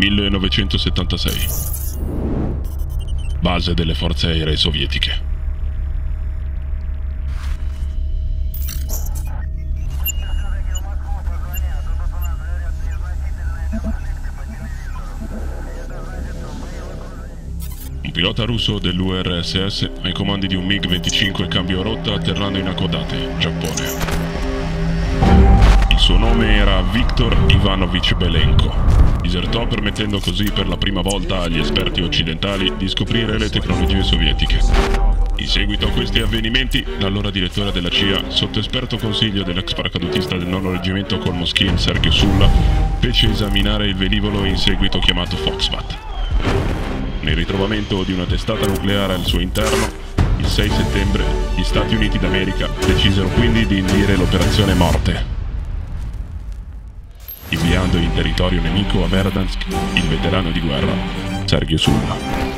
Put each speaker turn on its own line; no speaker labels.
1976. Base delle forze aeree sovietiche. Un pilota russo dell'URSS ai comandi di un MiG-25 cambio rotta atterrando in Hakodate, Giappone. Nome era Viktor Ivanovich Belenko. Disertò permettendo così per la prima volta agli esperti occidentali di scoprire le tecnologie sovietiche. In seguito a questi avvenimenti, l'allora direttore della CIA, sotto esperto consiglio dell'ex paracadutista del nono reggimento col Moschin Sergio Sulla, fece esaminare il velivolo in seguito chiamato Foxbat. Nel ritrovamento di una testata nucleare al suo interno, il 6 settembre gli Stati Uniti d'America decisero quindi di indire l'operazione Morte, inviando in territorio nemico a Verdansk il veterano di guerra Sergio Sulla.